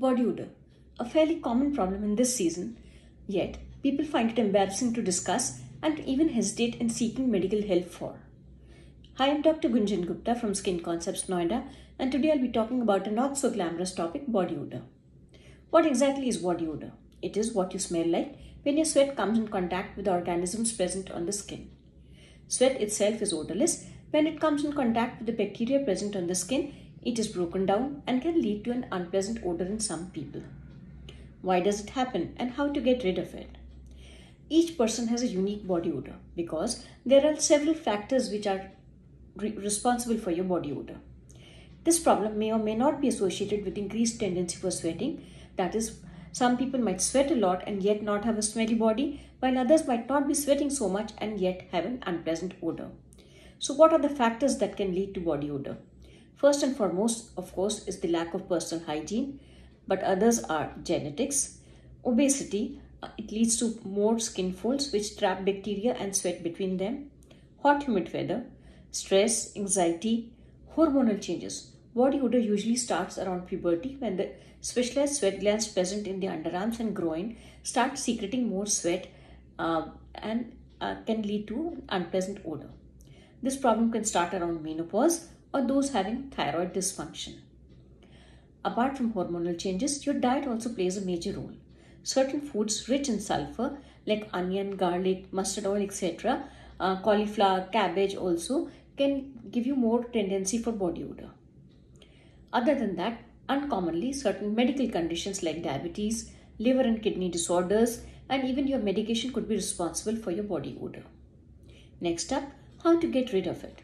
Body odor, a fairly common problem in this season, yet people find it embarrassing to discuss and even hesitate in seeking medical help for. Hi, I'm Dr. Gunjan Gupta from Skin Concepts Noida, and today I'll be talking about a not so glamorous topic body odor. What exactly is body odor? It is what you smell like when your sweat comes in contact with organisms present on the skin. Sweat itself is odorless. When it comes in contact with the bacteria present on the skin, it is broken down and can lead to an unpleasant odor in some people. Why does it happen and how to get rid of it? Each person has a unique body odor because there are several factors which are re- responsible for your body odor. This problem may or may not be associated with increased tendency for sweating. That is, some people might sweat a lot and yet not have a smelly body, while others might not be sweating so much and yet have an unpleasant odor. So, what are the factors that can lead to body odor? First and foremost, of course, is the lack of personal hygiene, but others are genetics, obesity, uh, it leads to more skin folds which trap bacteria and sweat between them, hot humid weather, stress, anxiety, hormonal changes. Body odor usually starts around puberty when the specialized sweat glands present in the underarms and groin start secreting more sweat uh, and uh, can lead to unpleasant odor. This problem can start around menopause or those having thyroid dysfunction. Apart from hormonal changes, your diet also plays a major role. Certain foods rich in sulfur, like onion, garlic, mustard oil, etc., uh, cauliflower, cabbage, also can give you more tendency for body odor. Other than that, uncommonly, certain medical conditions like diabetes, liver and kidney disorders, and even your medication could be responsible for your body odor. Next up, how to get rid of it.